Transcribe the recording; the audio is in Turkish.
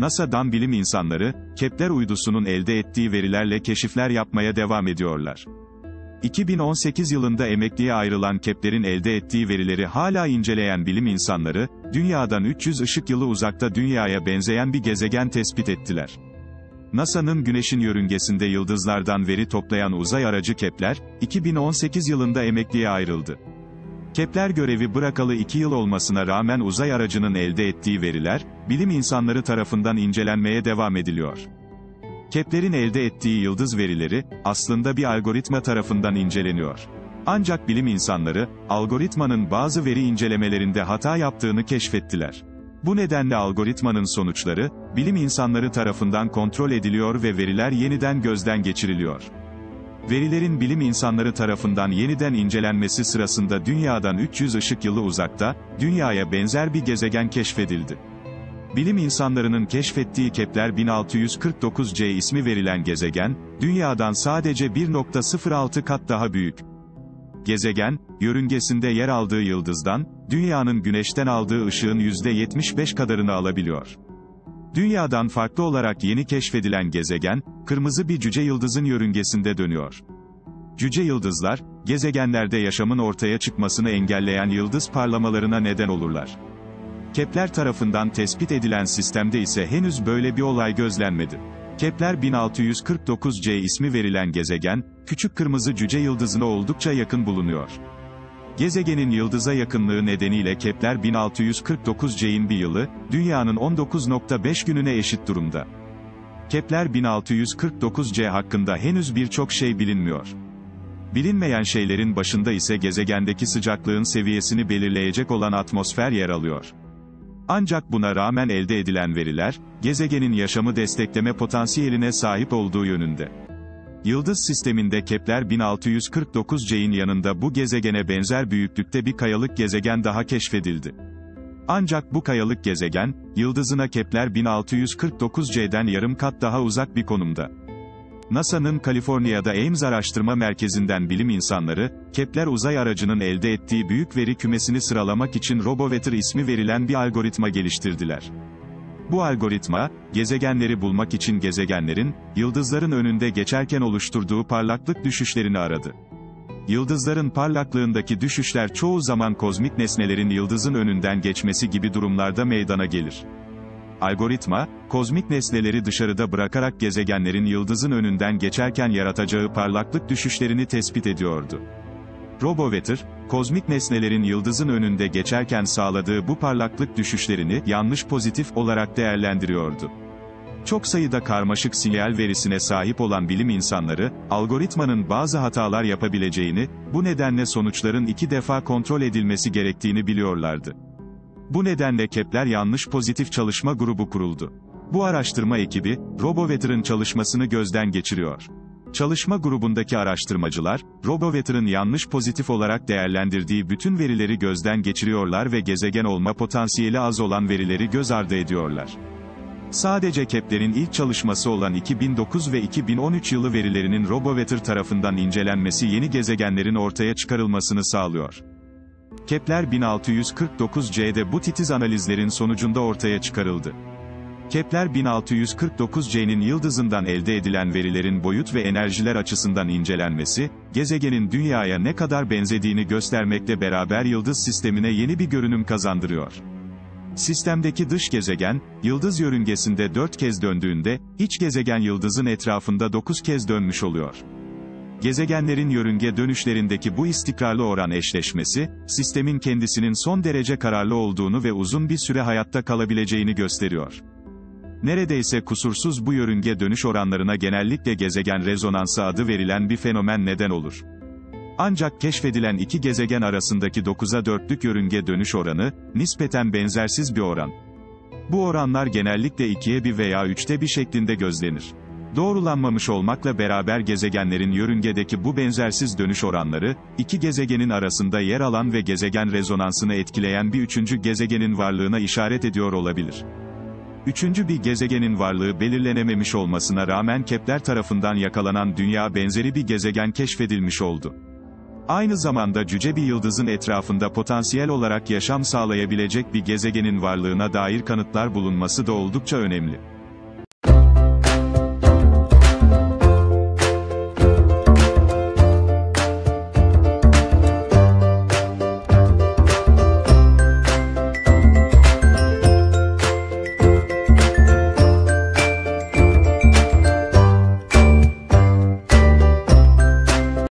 NASA'dan bilim insanları, Kepler uydusunun elde ettiği verilerle keşifler yapmaya devam ediyorlar. 2018 yılında emekliye ayrılan Kepler'in elde ettiği verileri hala inceleyen bilim insanları, dünyadan 300 ışık yılı uzakta dünyaya benzeyen bir gezegen tespit ettiler. NASA'nın Güneş'in yörüngesinde yıldızlardan veri toplayan uzay aracı Kepler, 2018 yılında emekliye ayrıldı. Kepler görevi bırakalı 2 yıl olmasına rağmen uzay aracının elde ettiği veriler, bilim insanları tarafından incelenmeye devam ediliyor. Kepler'in elde ettiği yıldız verileri, aslında bir algoritma tarafından inceleniyor. Ancak bilim insanları, algoritmanın bazı veri incelemelerinde hata yaptığını keşfettiler. Bu nedenle algoritmanın sonuçları, bilim insanları tarafından kontrol ediliyor ve veriler yeniden gözden geçiriliyor. Verilerin bilim insanları tarafından yeniden incelenmesi sırasında dünyadan 300 ışık yılı uzakta, dünyaya benzer bir gezegen keşfedildi. Bilim insanlarının keşfettiği Kepler 1649c ismi verilen gezegen, dünyadan sadece 1.06 kat daha büyük. Gezegen, yörüngesinde yer aldığı yıldızdan, dünyanın güneşten aldığı ışığın %75 kadarını alabiliyor. Dünyadan farklı olarak yeni keşfedilen gezegen, kırmızı bir cüce yıldızın yörüngesinde dönüyor. Cüce yıldızlar, gezegenlerde yaşamın ortaya çıkmasını engelleyen yıldız parlamalarına neden olurlar. Kepler tarafından tespit edilen sistemde ise henüz böyle bir olay gözlenmedi. Kepler 1649c ismi verilen gezegen, küçük kırmızı cüce yıldızına oldukça yakın bulunuyor. Gezegenin yıldıza yakınlığı nedeniyle Kepler 1649c'in bir yılı, dünyanın 19.5 gününe eşit durumda. Kepler 1649c hakkında henüz birçok şey bilinmiyor. Bilinmeyen şeylerin başında ise gezegendeki sıcaklığın seviyesini belirleyecek olan atmosfer yer alıyor. Ancak buna rağmen elde edilen veriler, gezegenin yaşamı destekleme potansiyeline sahip olduğu yönünde. Yıldız sisteminde Kepler 1649c'in yanında bu gezegene benzer büyüklükte bir kayalık gezegen daha keşfedildi. Ancak bu kayalık gezegen, yıldızına Kepler 1649c'den yarım kat daha uzak bir konumda. NASA'nın Kaliforniya'da Ames Araştırma Merkezi'nden bilim insanları, Kepler uzay aracının elde ettiği büyük veri kümesini sıralamak için RoboVetor ismi verilen bir algoritma geliştirdiler. Bu algoritma, gezegenleri bulmak için gezegenlerin, yıldızların önünde geçerken oluşturduğu parlaklık düşüşlerini aradı. Yıldızların parlaklığındaki düşüşler çoğu zaman kozmik nesnelerin yıldızın önünden geçmesi gibi durumlarda meydana gelir. Algoritma, kozmik nesneleri dışarıda bırakarak gezegenlerin yıldızın önünden geçerken yaratacağı parlaklık düşüşlerini tespit ediyordu. RoboVetor, kozmik nesnelerin yıldızın önünde geçerken sağladığı bu parlaklık düşüşlerini yanlış pozitif olarak değerlendiriyordu. Çok sayıda karmaşık sinyal verisine sahip olan bilim insanları, algoritmanın bazı hatalar yapabileceğini, bu nedenle sonuçların iki defa kontrol edilmesi gerektiğini biliyorlardı. Bu nedenle Kepler yanlış pozitif çalışma grubu kuruldu. Bu araştırma ekibi, RoboVetor'ın çalışmasını gözden geçiriyor. Çalışma grubundaki araştırmacılar, RoboVetor'ın yanlış pozitif olarak değerlendirdiği bütün verileri gözden geçiriyorlar ve gezegen olma potansiyeli az olan verileri göz ardı ediyorlar. Sadece Kepler'in ilk çalışması olan 2009 ve 2013 yılı verilerinin RoboVetor tarafından incelenmesi yeni gezegenlerin ortaya çıkarılmasını sağlıyor. Kepler 1649c'de bu titiz analizlerin sonucunda ortaya çıkarıldı. Kepler 1649c'nin yıldızından elde edilen verilerin boyut ve enerjiler açısından incelenmesi, gezegenin dünyaya ne kadar benzediğini göstermekle beraber yıldız sistemine yeni bir görünüm kazandırıyor. Sistemdeki dış gezegen, yıldız yörüngesinde 4 kez döndüğünde, iç gezegen yıldızın etrafında 9 kez dönmüş oluyor. Gezegenlerin yörünge dönüşlerindeki bu istikrarlı oran eşleşmesi, sistemin kendisinin son derece kararlı olduğunu ve uzun bir süre hayatta kalabileceğini gösteriyor. Neredeyse kusursuz bu yörünge dönüş oranlarına genellikle gezegen rezonansı adı verilen bir fenomen neden olur. Ancak keşfedilen iki gezegen arasındaki 9'a 4'lük yörünge dönüş oranı, nispeten benzersiz bir oran. Bu oranlar genellikle 2'ye 1 veya 3'te bir şeklinde gözlenir. Doğrulanmamış olmakla beraber gezegenlerin yörüngedeki bu benzersiz dönüş oranları, iki gezegenin arasında yer alan ve gezegen rezonansını etkileyen bir üçüncü gezegenin varlığına işaret ediyor olabilir. Üçüncü bir gezegenin varlığı belirlenememiş olmasına rağmen Kepler tarafından yakalanan dünya benzeri bir gezegen keşfedilmiş oldu. Aynı zamanda cüce bir yıldızın etrafında potansiyel olarak yaşam sağlayabilecek bir gezegenin varlığına dair kanıtlar bulunması da oldukça önemli.